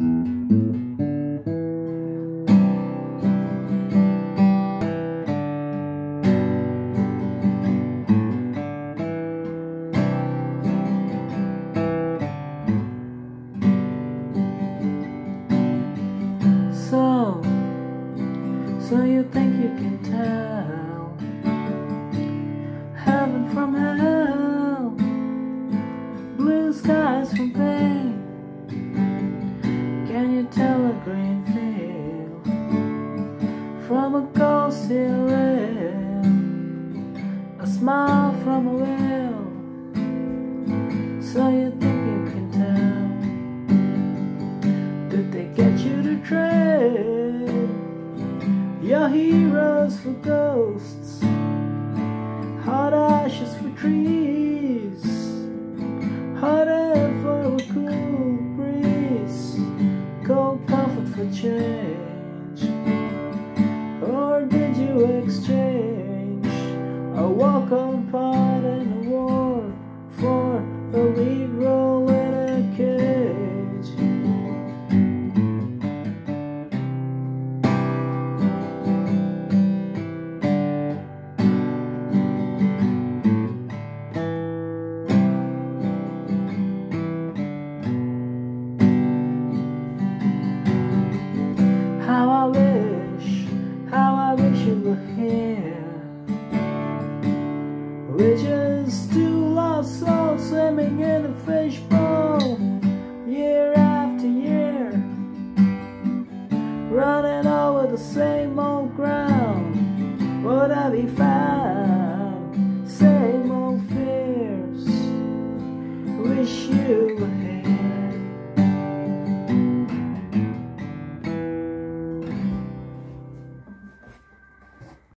So, so you think you can tell heaven from hell, blue skies from pain? Green field from a ghostly rail, a smile from a whale? So you think you can tell? Did they get you to trade your heroes for ghosts? Hot ashes for trees, on part in a war for a lead role in a cage? How I wish, how I wish you were here. Just two lost souls swimming in a fishbowl, year after year, running over the same old ground. Would I be found?